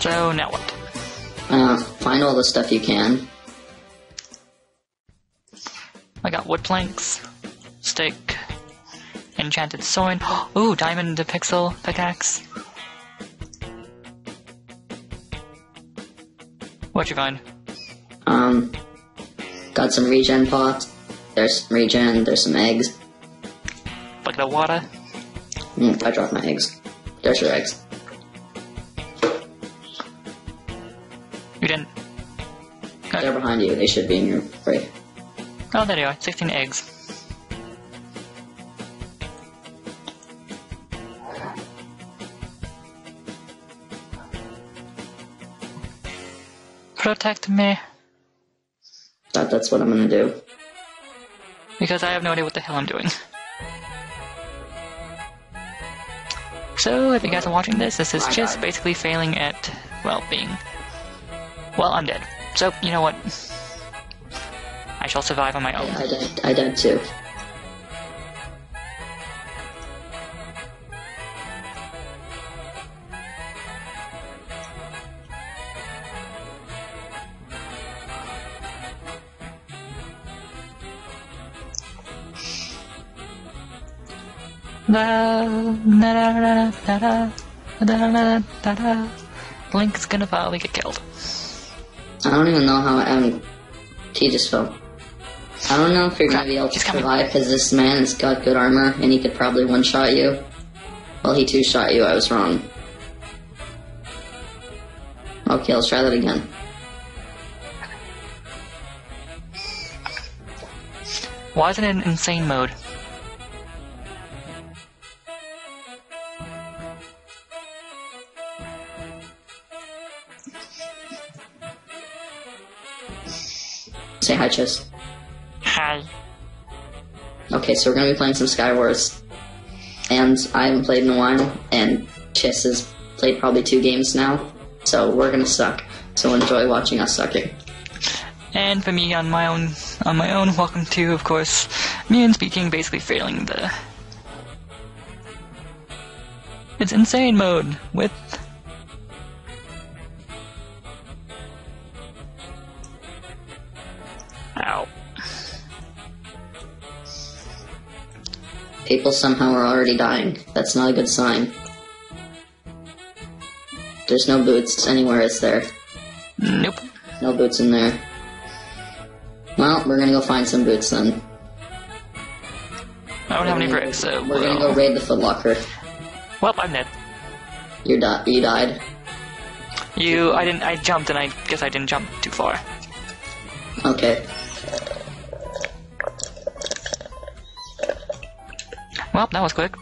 So now what? Uh, find all the stuff you can. I got wood planks, stick, enchanted sword. Ooh, diamond pixel pickaxe. What'd you find? Um, got some regen pots. There's some regen. There's some eggs. Bucket of water. Mm, I dropped my eggs. There's your eggs. You didn't. They're behind you. They should be in your fridge. Oh, there you are. 16 eggs. Protect me, That, that's what I'm gonna do. because I have no idea what the hell I'm doing. So, if you guys are watching this, this is My just God. basically failing at, well, being... Well, I'm dead. So, you know what? I shall survive on my own. I died. I died too. Link's gonna probably get killed. I don't even know how MT just fell. I don't know if you're gonna be able to survive because this man has got good armor and he could probably one shot you. Well, he two shot you, I was wrong. Okay, let's try that again. Why is it in insane mode? Say hi, Chis. Hi. Okay, so we're gonna be playing some Skywars, and I haven't played in a while, and Chis has played probably two games now, so we're gonna suck. So enjoy watching us sucking. And for me on my own, on my own, welcome to, of course, me and Speedking, basically failing the. It's insane mode with. People somehow are already dying. That's not a good sign. There's no boots anywhere, is there? Nope. No boots in there. Well, we're gonna go find some boots then. I don't have any We're bricks, so. We're gonna go raid the Foot Locker. well, I'm dead. You, di- you died. You, I didn't, I jumped and I guess I didn't jump too far. Okay. Well, that was quick.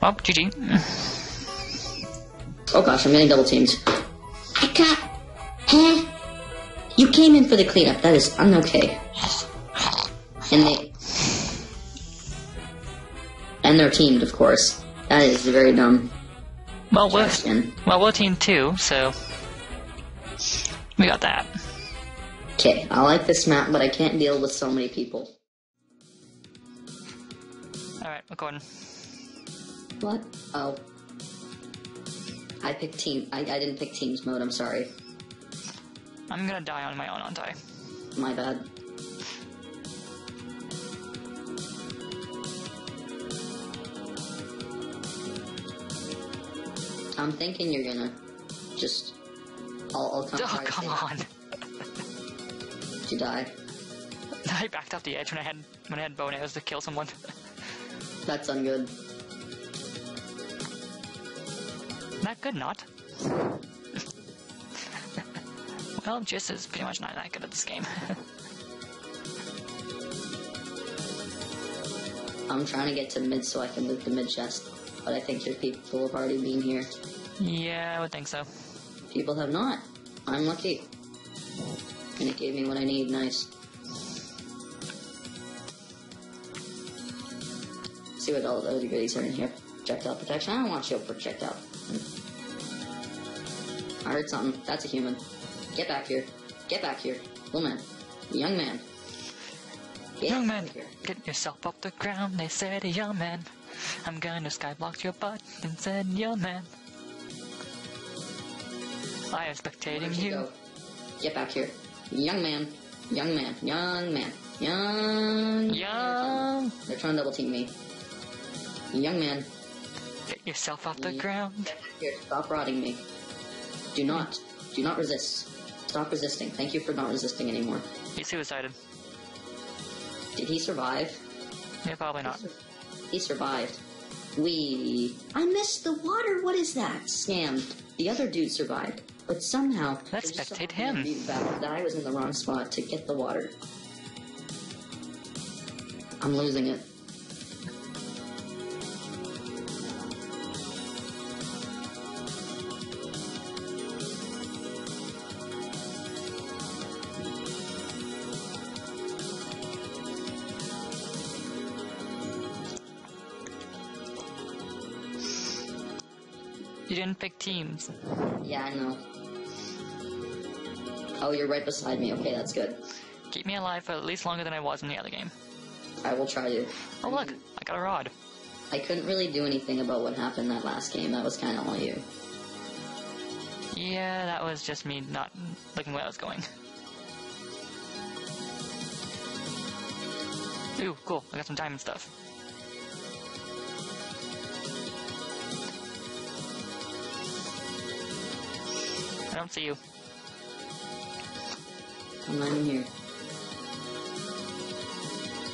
Well, GG. Oh gosh, I'm getting double teamed. I got. Huh? You came in for the cleanup. That is unokay. And they. And they're teamed, of course. That is very dumb. Well, we're, well, we're team two, so. We got that. Okay, I like this map, but I can't deal with so many people. What? Oh. I picked team. I, I didn't pick teams mode. I'm sorry. I'm gonna die on my own, aren't I? My bad. I'm thinking you're gonna just. I'll, I'll come. Oh, come on. Did you die? I backed off the edge when I had when I had bow and arrows to kill someone. That's ungood. not good, not. well, Chis is pretty much not that good at this game. I'm trying to get to mid so I can loot the mid chest, but I think your people have already been here. yeah, I would think so. People have not. I'm lucky. And it gave me what I need. Nice. See what all the other goodies are in here. Projectile protection. I don't want shield projectile. I heard something. That's a human. Get back here. Get back here. Little man. Young man. Get Young man, here. get yourself off the ground, they said, young man. I'm gonna skyblock your butt and said, young man. I am spectating you. go? Get back here. Young man. Young man. Young man. Young. Young, They're trying to double team me. Young man. get yourself off the ground. Here. Stop rotting me. Do not. Do not resist. Stop resisting. Thank you for not resisting anymore. He suicided. Did he survive? Yeah, probably not. He survived. We. I missed the water. What is that? Scam. The other dude survived, but somehow. Let's it just so spectate him. to be the fact that I was in the wrong spot to get the water. I'm losing it. You didn't pick teams. Yeah, I know. Oh, you're right beside me. Okay, that's good. Keep me alive for at least longer than I was in the other game. I will try to. Oh look, I got a rod. I couldn't really do anything about what happened that last game. That was kind of all you. Yeah, that was just me not looking where I was going. Ooh, cool. I got some diamond stuff. Don't see you. I'm not in here.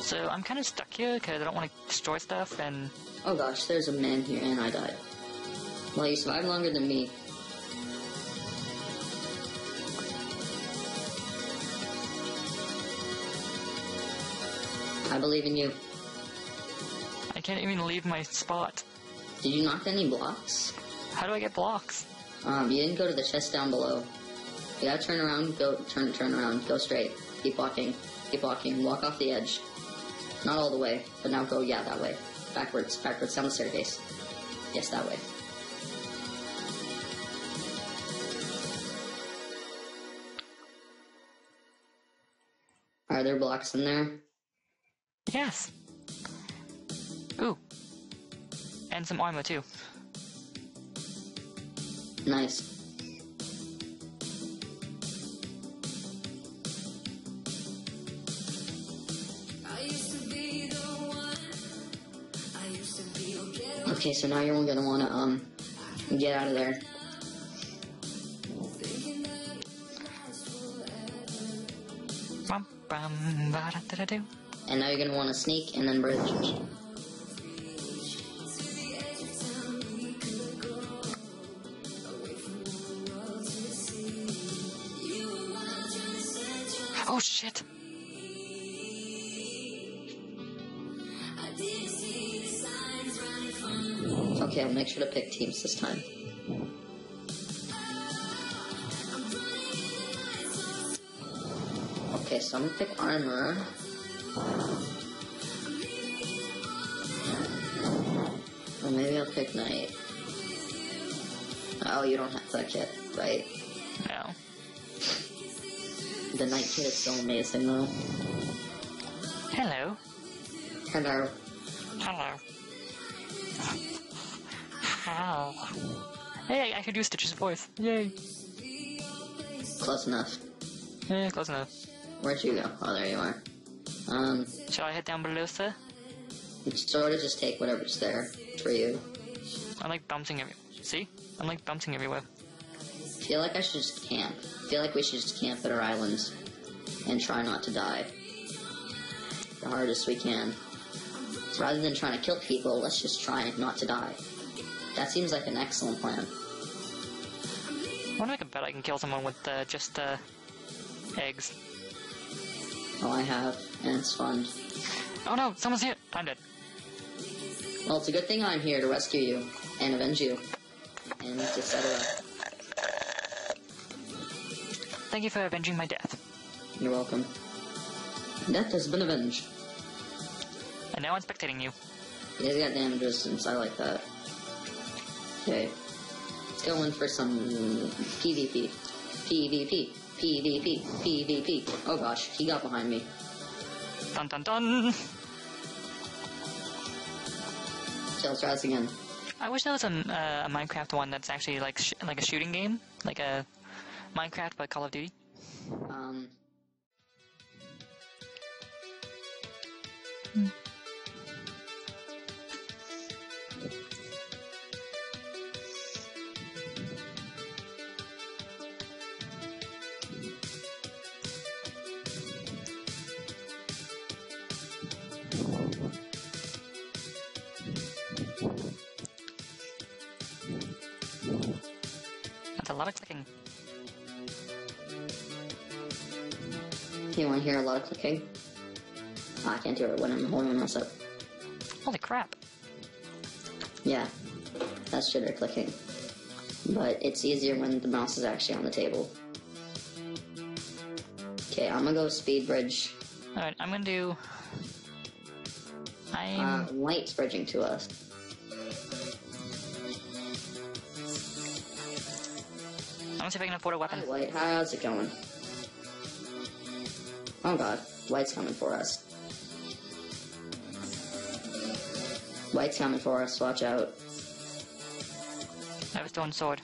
So I'm kind of stuck here because I don't want to destroy stuff and Oh gosh, there's a man here, and I died. Well, you survived longer than me. I believe in you. I can't even leave my spot. Did you knock any blocks? How do I get blocks? Um, you didn't go to the chest down below. You gotta turn around, go, turn, turn around, go straight. Keep walking, keep walking, walk off the edge. Not all the way, but now go, yeah, that way. Backwards, backwards, down the staircase. Yes, that way. Are there blocks in there? Yes. Ooh. And some armor too. Ghetto. Okay, so now you're gonna wanna, um, get out of there. And now you're gonna wanna sneak and then bridge. Sure to pick teams this time. I'm running in the night so Okay, so I'm gonna pick armor. Or maybe I'll pick knight. Oh, you don't have that kit, right? No. The knight kit is so amazing though. Hello. Hello. Hello. How? Hey, I could use Stitch's voice. Yay. Close enough. Yeah, close enough. Where'd you go? Oh, there you are. Um, Shall I head down below, sir? you sort of just take whatever's there for you. I like bouncing every. See? I'm like bouncing everywhere. feel like I should just camp. feel like we should just camp at our islands and try not to die. The hardest we can. So rather than trying to kill people, let's just try not to die. That seems like an excellent plan. I wonder if I can bet I can kill someone with uh, just uh, eggs. Oh, I have, and it's fun. Oh no, someone's here! I'm dead. Well, it's a good thing I'm here to rescue you and avenge you, and etc. Thank you for avenging my death. You're welcome. Death has been avenged. And now I'm spectating you. You guys got damage resistance. I like that. Okay. It's going for some PvP. PvP. PvP. PvP. Oh gosh, he got behind me. Dun dun dun. Okay, let's try this again. I wish there was a, uh, a Minecraft one that's actually like sh- like a shooting game, like a Minecraft but Call of Duty. Um. That's You want to hear a lot of clicking? Ah, I can't do it when I'm holding my mess up. Holy crap! Yeah, that's jitter clicking. But it's easier when the mouse is actually on the table. Okay, I'm gonna go speed bridge. All right, I'm gonna do. I'm Uh, light's bridging to us. I'm gonna see if I can afford a weapon. Hi, weapon. White. How's it going? Oh god, White's coming for us. White's coming for us, watch out. I have a stone sword.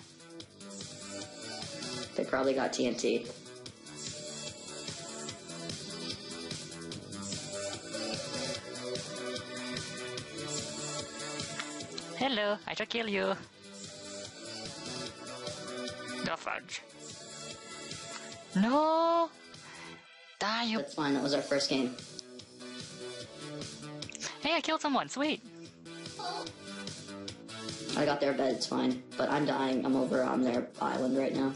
They probably got TNT. Hello, I shall kill you. The fudge. No! Die. That's fine, that was our first game. Hey, I killed someone, sweet! I got their bed, it's fine. But I'm dying, I'm over on their island right now.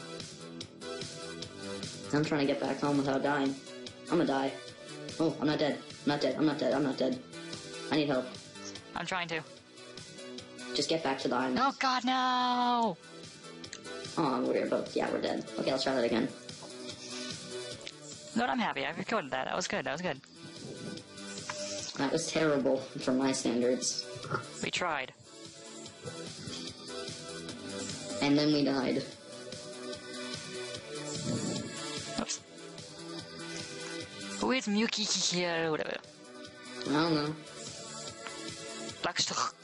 I'm trying to get back home without dying. I'm gonna die. Oh, I'm not dead. I'm not dead, I'm not dead, I'm not dead. I need help. I'm trying to. Just get back to the island. Oh god, no! Oh, we're both, yeah, we're dead. Okay, let's try that again. No, I'm happy. I recorded that. That was good. That was good. That was terrible for my standards. We tried. And then we died. Oops. Who is Miyuki here? Whatever. I don't know. Blackstock.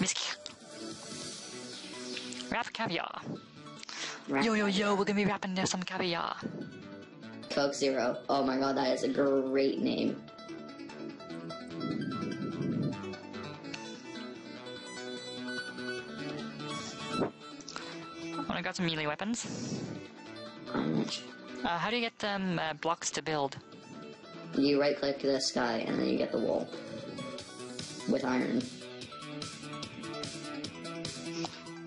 Miski. Wrap caviar. Yo, yo, yo, we're gonna be wrapping there some caviar. Coke Zero. Oh my god, that is a great name. I got some melee weapons. Uh, how do you get them uh, blocks to build? you right click this guy and then you get the wall. With iron.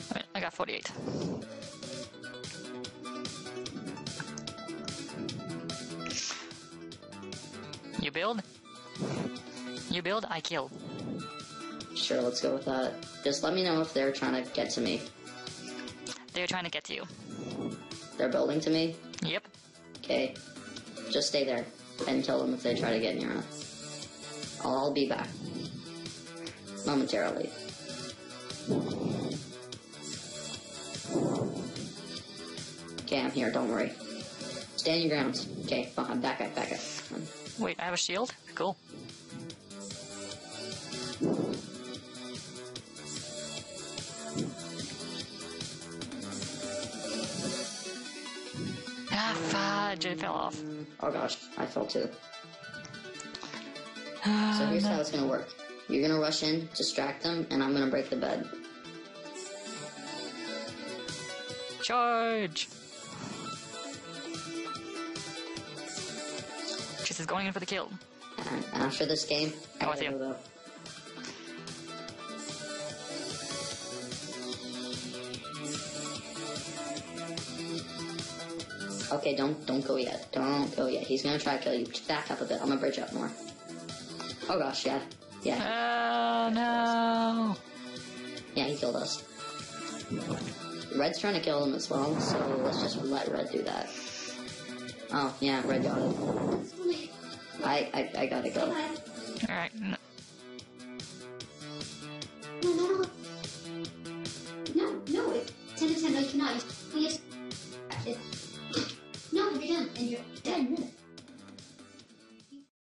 Alright, I got 48. Build? You build, I kill. Sure, let's go with that. Just let me know if they're trying to get to me. They're trying to get to you. They're building to me? Yep. Okay. Just stay there and tell them if they try to get near us. I'll be back. Momentarily. Okay, I'm here, don't worry. Stand your grounds. Okay, fine, back up, back up. Wait, I have a shield? Cool. Ah, fudge, it fell off. Oh gosh, I fell too. So here's how it's gonna work. You're gonna rush in, distract them, and I'm gonna break the bed. Charge! Chis is going in for the kill. After this game, I. Okay, don't don't go yet. Don't go yet. He's gonna try to kill you. Back up a bit. I'm gonna bridge up more. Oh gosh, yeah, yeah, Oh no! yeah. He killed us. Red's trying to kill him as well, so let's just let Red do that. Oh yeah, Red got it. I I, I gotta go. Alright,